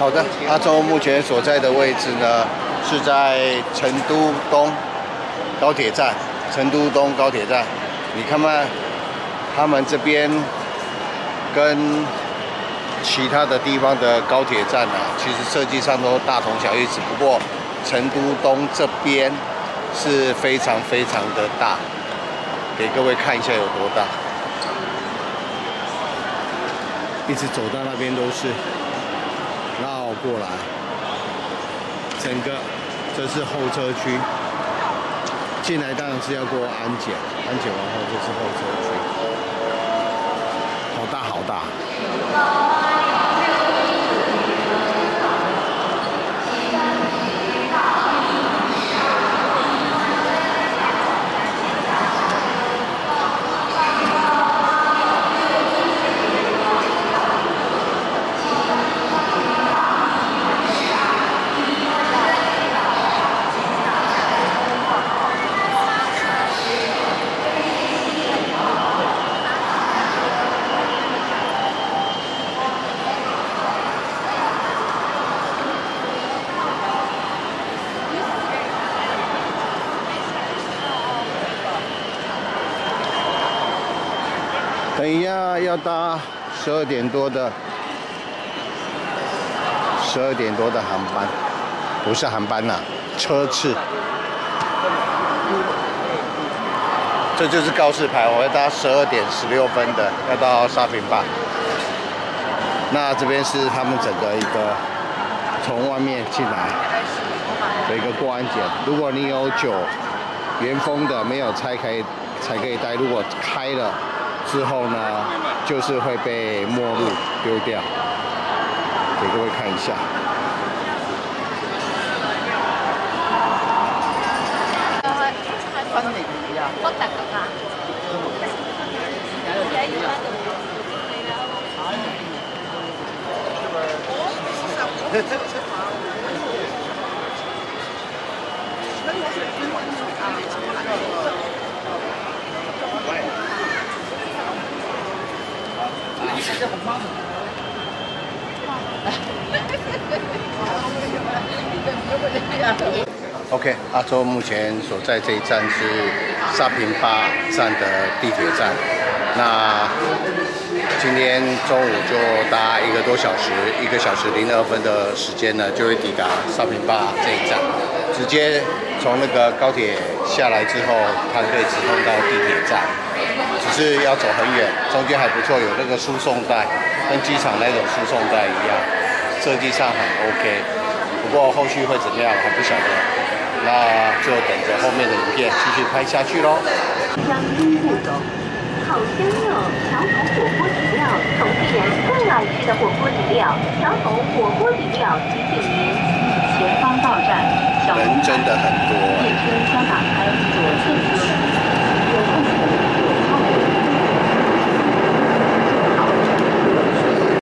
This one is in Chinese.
好的，阿周目前所在的位置呢，是在成都东高铁站。成都东高铁站，你看看，他们这边跟其他的地方的高铁站啊，其实设计上都大同小异，只不过成都东这边是非常非常的大，给各位看一下有多大，一直走到那边都是。绕过来，整个这是候车区，进来当然是要过安检，安检完后就是候车区，好大好大。等一下要搭十二点多的十二点多的航班，不是航班呐，车次。这就是告示牌，我要搭十二点十六分的，要到沙坪坝。那这边是他们整个一个从外面进来的一个过安检。如果你有酒原封的没有拆开才可以带，如果开了。之后呢，就是会被末路丢掉，给各位看一下。OK，阿周目前所在这一站是沙坪坝站的地铁站。那今天中午就搭一个多小时，一个小时零二分的时间呢，就会抵达沙坪坝这一站。直接从那个高铁下来之后，它可以直通到地铁站，只是要走很远。中间还不错，有那个输送带，跟机场那种输送带一样，设计上很 OK。不过后续会怎么样还不晓得。那就等着后面的影片继续拍下去喽。好香哦！桥头火锅底料，重庆人最爱吃的火锅底料，桥头火锅底料提醒您：前方到站，小龙人真的很多。列车将达